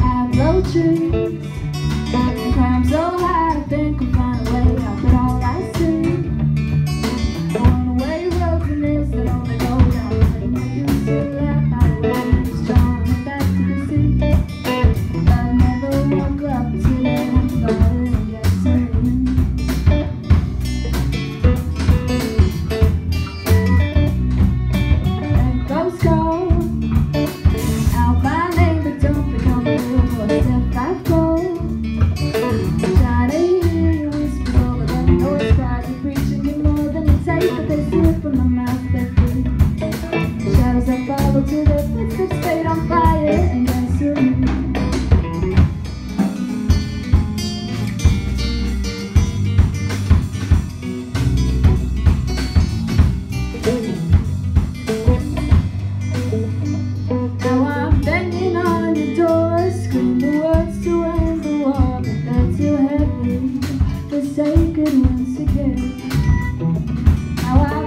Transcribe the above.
I blow through from my mouth that Shadows that follow to their footsteps fade on fire and consume me sacred once again. Now I